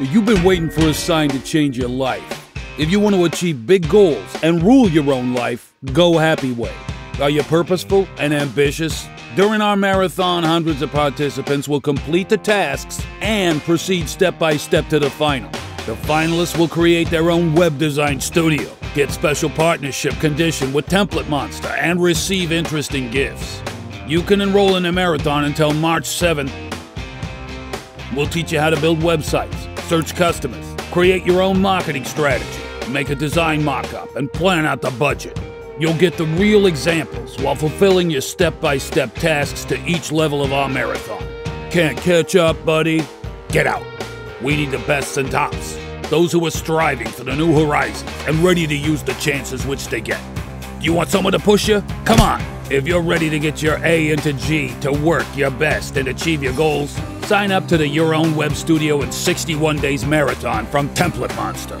You've been waiting for a sign to change your life. If you want to achieve big goals and rule your own life, go Happy Way. Are you purposeful and ambitious? During our marathon, hundreds of participants will complete the tasks and proceed step by step to the final. The finalists will create their own web design studio, get special partnership condition with Template Monster, and receive interesting gifts. You can enroll in the marathon until March 7th. We'll teach you how to build websites, search customers, create your own marketing strategy, make a design mock-up, and plan out the budget. You'll get the real examples while fulfilling your step-by-step tasks to each level of our marathon. Can't catch up, buddy? Get out. We need the best and tops. Those who are striving for the new horizons and ready to use the chances which they get. You want someone to push you? Come on. If you're ready to get your A into G to work your best and achieve your goals, sign up to the Your Own Web Studio in 61 Days Marathon from Template Monster.